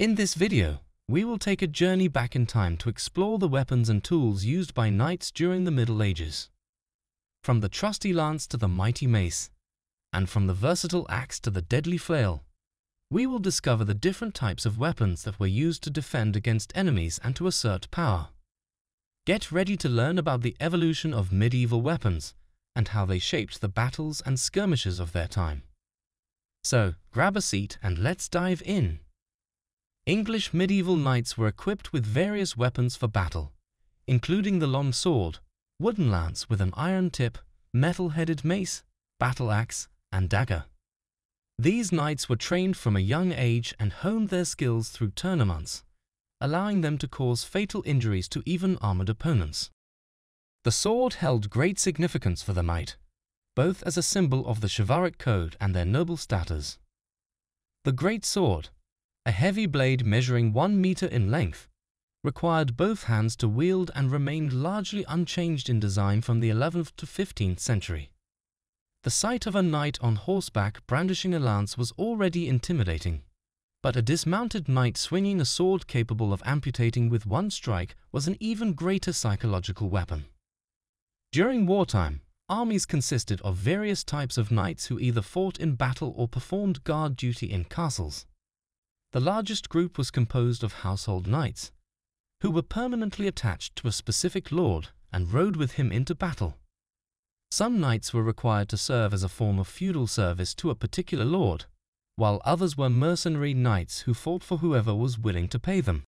In this video, we will take a journey back in time to explore the weapons and tools used by knights during the Middle Ages. From the trusty lance to the mighty mace, and from the versatile axe to the deadly flail, we will discover the different types of weapons that were used to defend against enemies and to assert power. Get ready to learn about the evolution of medieval weapons and how they shaped the battles and skirmishes of their time. So, grab a seat and let's dive in. English medieval knights were equipped with various weapons for battle, including the long sword, wooden lance with an iron tip, metal-headed mace, battle axe, and dagger. These knights were trained from a young age and honed their skills through tournaments, allowing them to cause fatal injuries to even armored opponents. The sword held great significance for the knight, both as a symbol of the chivalric code and their noble status. The great sword, a heavy blade measuring one meter in length, required both hands to wield and remained largely unchanged in design from the 11th to 15th century. The sight of a knight on horseback brandishing a lance was already intimidating, but a dismounted knight swinging a sword capable of amputating with one strike was an even greater psychological weapon. During wartime, armies consisted of various types of knights who either fought in battle or performed guard duty in castles. The largest group was composed of household knights, who were permanently attached to a specific lord and rode with him into battle. Some knights were required to serve as a form of feudal service to a particular lord, while others were mercenary knights who fought for whoever was willing to pay them.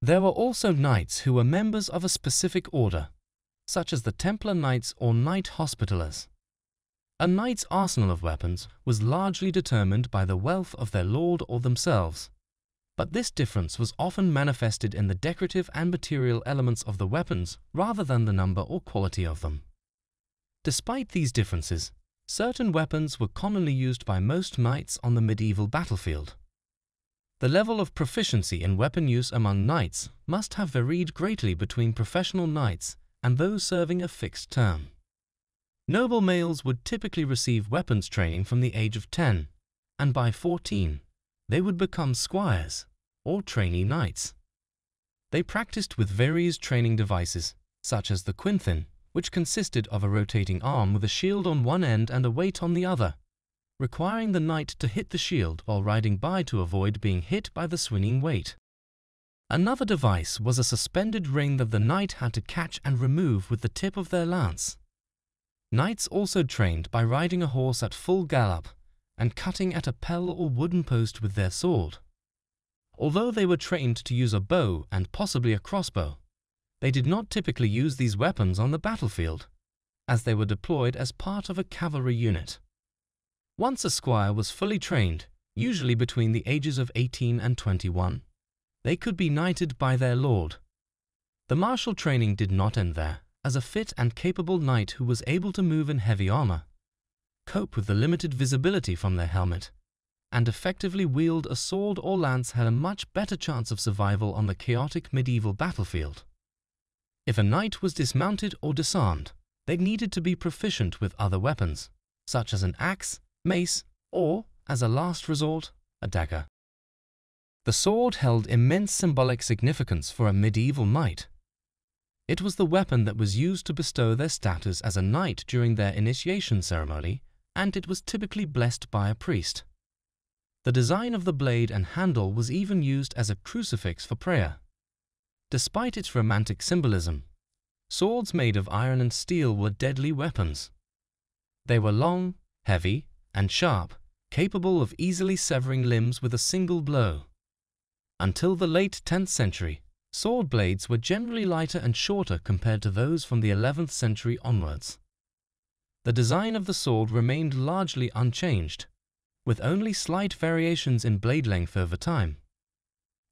There were also knights who were members of a specific order, such as the Templar Knights or Knight Hospitallers. A knight's arsenal of weapons was largely determined by the wealth of their lord or themselves, but this difference was often manifested in the decorative and material elements of the weapons rather than the number or quality of them. Despite these differences, certain weapons were commonly used by most knights on the medieval battlefield. The level of proficiency in weapon use among knights must have varied greatly between professional knights and those serving a fixed term. Noble males would typically receive weapons training from the age of 10, and by 14, they would become squires or trainee knights. They practiced with various training devices, such as the quintain, which consisted of a rotating arm with a shield on one end and a weight on the other, requiring the knight to hit the shield while riding by to avoid being hit by the swinging weight. Another device was a suspended ring that the knight had to catch and remove with the tip of their lance. Knights also trained by riding a horse at full gallop and cutting at a pell or wooden post with their sword. Although they were trained to use a bow and possibly a crossbow, they did not typically use these weapons on the battlefield, as they were deployed as part of a cavalry unit. Once a squire was fully trained, usually between the ages of 18 and 21, they could be knighted by their lord. The martial training did not end there, as a fit and capable knight who was able to move in heavy armor, cope with the limited visibility from their helmet, and effectively wield a sword or lance had a much better chance of survival on the chaotic medieval battlefield. If a knight was dismounted or disarmed, they needed to be proficient with other weapons, such as an axe, mace, or, as a last resort, a dagger. The sword held immense symbolic significance for a medieval knight. It was the weapon that was used to bestow their status as a knight during their initiation ceremony, and it was typically blessed by a priest. The design of the blade and handle was even used as a crucifix for prayer. Despite its romantic symbolism, swords made of iron and steel were deadly weapons. They were long, heavy, and sharp, capable of easily severing limbs with a single blow. Until the late 10th century, sword blades were generally lighter and shorter compared to those from the 11th century onwards. The design of the sword remained largely unchanged, with only slight variations in blade length over time.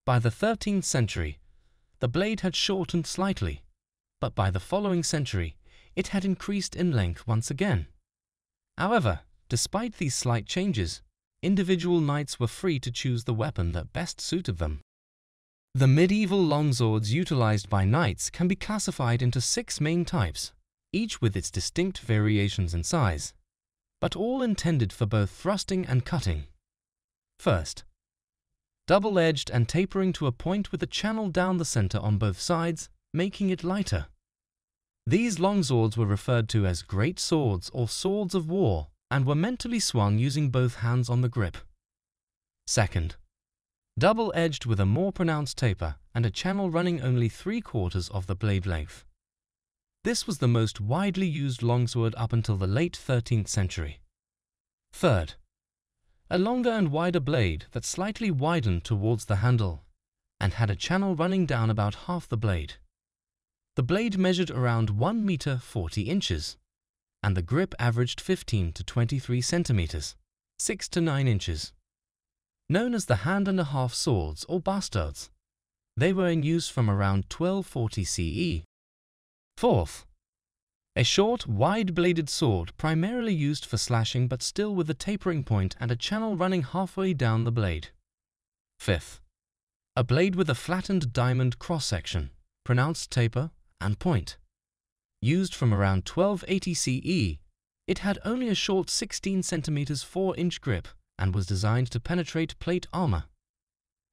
By the 13th century, the blade had shortened slightly, but by the following century it had increased in length once again. However, despite these slight changes, individual knights were free to choose the weapon that best suited them. The medieval longswords utilized by knights can be classified into six main types, each with its distinct variations in size, but all intended for both thrusting and cutting. First, double-edged and tapering to a point with a channel down the center on both sides, making it lighter. These longswords were referred to as great swords or swords of war and were be swung using both hands on the grip. Second, double-edged with a more pronounced taper and a channel running only three-quarters of the blade length. This was the most widely used longsword up until the late 13th century. Third, a longer and wider blade that slightly widened towards the handle and had a channel running down about half the blade. The blade measured around 1 meter 40 inches, and the grip averaged 15 to 23 centimeters, 6 to 9 inches. Known as the hand and a half swords or bastards, they were in use from around 1240 CE. Fourth, a short, wide-bladed sword primarily used for slashing but still with a tapering point and a channel running halfway down the blade. Fifth, a blade with a flattened diamond cross-section, pronounced taper and point. Used from around 1280 CE, it had only a short 16 cm 4 inch grip and was designed to penetrate plate armor.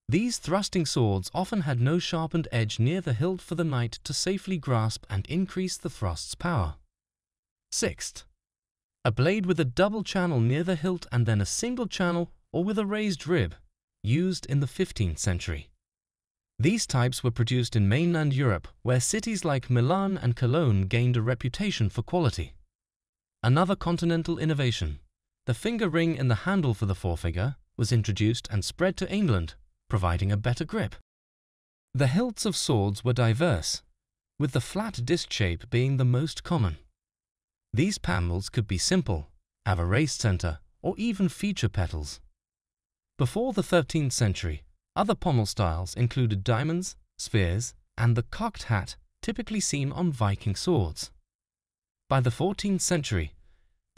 These thrusting swords often had no sharpened edge near the hilt for the knight to safely grasp and increase the thrust's power. Sixth, a blade with a double channel near the hilt and then a single channel or with a raised rib, used in the 15th century. These types were produced in mainland Europe, where cities like Milan and Cologne gained a reputation for quality. Another continental innovation, the finger ring in the handle for the forefinger, was introduced and spread to England, providing a better grip. The hilts of swords were diverse, with the flat disc shape being the most common. These pommels could be simple, have a raised center, or even feature petals. Before the 13th century, other pommel styles included diamonds, spheres, and the cocked hat typically seen on Viking swords. By the 14th century,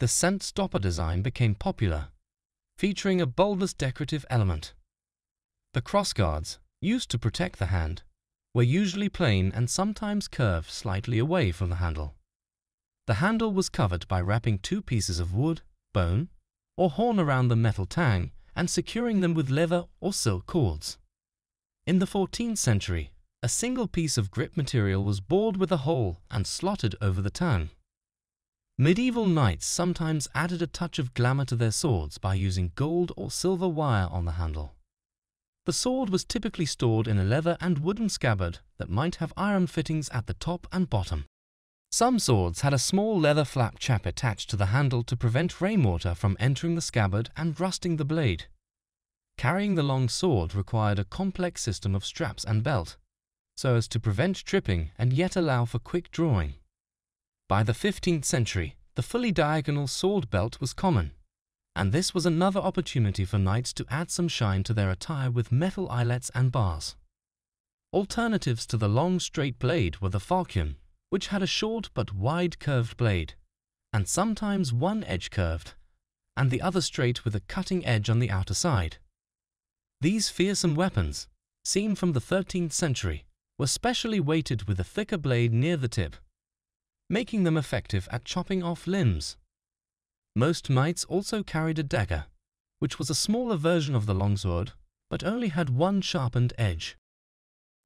the scent stopper design became popular, featuring a bulbous decorative element. The crossguards, used to protect the hand, were usually plain and sometimes curved slightly away from the handle. The handle was covered by wrapping two pieces of wood, bone, or horn around the metal tang and securing them with leather or silk cords. In the 14th century, a single piece of grip material was bored with a hole and slotted over the tang. Medieval knights sometimes added a touch of glamour to their swords by using gold or silver wire on the handle. The sword was typically stored in a leather and wooden scabbard that might have iron fittings at the top and bottom. Some swords had a small leather flap chap attached to the handle to prevent rainwater from entering the scabbard and rusting the blade. Carrying the long sword required a complex system of straps and belt, so as to prevent tripping and yet allow for quick drawing. By the 15th century, the fully diagonal sword belt was common, and this was another opportunity for knights to add some shine to their attire with metal eyelets and bars. Alternatives to the long straight blade were the falchion which had a short but wide curved blade, and sometimes one edge curved, and the other straight with a cutting edge on the outer side. These fearsome weapons, seen from the 13th century, were specially weighted with a thicker blade near the tip, making them effective at chopping off limbs. Most mites also carried a dagger, which was a smaller version of the longsword, but only had one sharpened edge.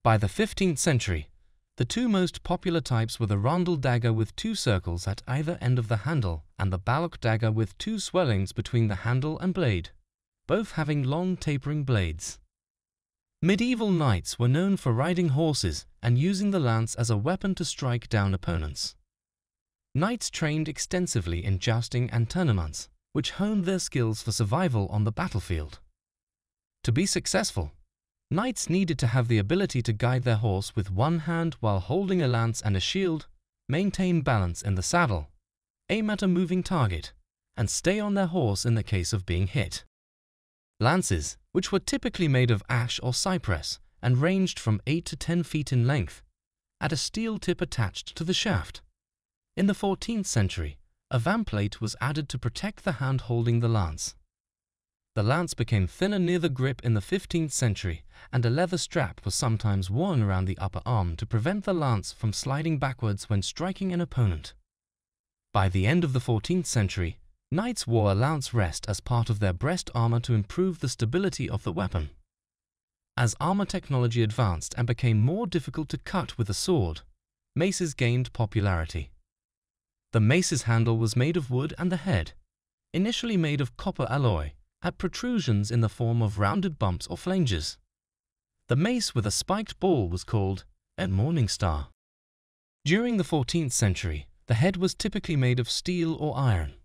By the 15th century, the two most popular types were the rondel dagger with two circles at either end of the handle and the ballock dagger with two swellings between the handle and blade, both having long tapering blades. Medieval knights were known for riding horses and using the lance as a weapon to strike down opponents. Knights trained extensively in jousting and tournaments, which honed their skills for survival on the battlefield. To be successful, Knights needed to have the ability to guide their horse with one hand while holding a lance and a shield, maintain balance in the saddle, aim at a moving target, and stay on their horse in the case of being hit. Lances, which were typically made of ash or cypress and ranged from 8 to 10 feet in length, had a steel tip attached to the shaft. In the 14th century, a vamplate was added to protect the hand holding the lance. The lance became thinner near the grip in the 15th century, and a leather strap was sometimes worn around the upper arm to prevent the lance from sliding backwards when striking an opponent. By the end of the 14th century, knights wore a lance rest as part of their breast armor to improve the stability of the weapon. As armor technology advanced and became more difficult to cut with a sword, maces gained popularity. The mace's handle was made of wood and the head, initially made of copper alloy, had protrusions in the form of rounded bumps or flanges. The mace with a spiked ball was called a morning star. During the 14th century, the head was typically made of steel or iron.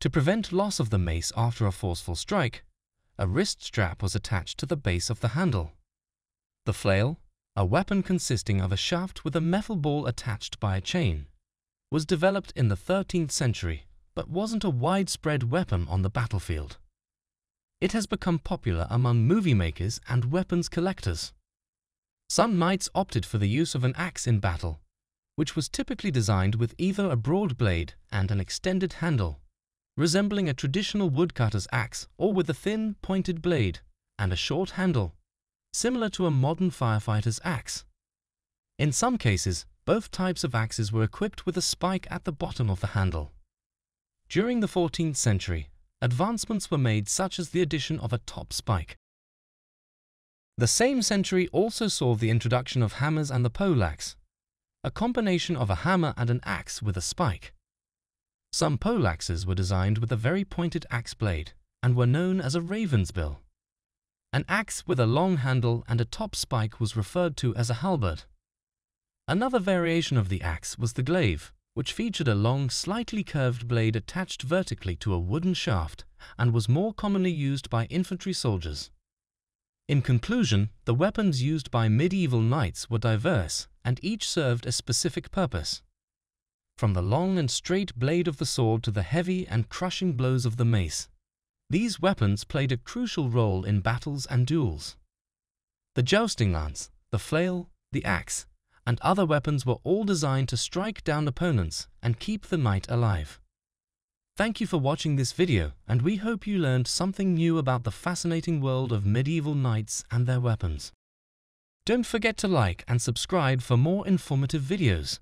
To prevent loss of the mace after a forceful strike, a wrist strap was attached to the base of the handle. The flail, a weapon consisting of a shaft with a metal ball attached by a chain, was developed in the 13th century but wasn't a widespread weapon on the battlefield. It has become popular among movie makers and weapons collectors. Some knights opted for the use of an axe in battle, which was typically designed with either a broad blade and an extended handle, resembling a traditional woodcutter's axe or with a thin, pointed blade and a short handle, similar to a modern firefighter's axe. In some cases, both types of axes were equipped with a spike at the bottom of the handle. During the 14th century, advancements were made such as the addition of a top spike. The same century also saw the introduction of hammers and the poleaxe, a combination of a hammer and an axe with a spike. Some poleaxes were designed with a very pointed axe blade and were known as a raven's bill. An axe with a long handle and a top spike was referred to as a halberd. Another variation of the axe was the glaive, which featured a long, slightly curved blade attached vertically to a wooden shaft and was more commonly used by infantry soldiers. In conclusion, the weapons used by medieval knights were diverse and each served a specific purpose. From the long and straight blade of the sword to the heavy and crushing blows of the mace, these weapons played a crucial role in battles and duels. The jousting lance, the flail, the axe, and other weapons were all designed to strike down opponents and keep the knight alive. Thank you for watching this video and we hope you learned something new about the fascinating world of medieval knights and their weapons. Don't forget to like and subscribe for more informative videos.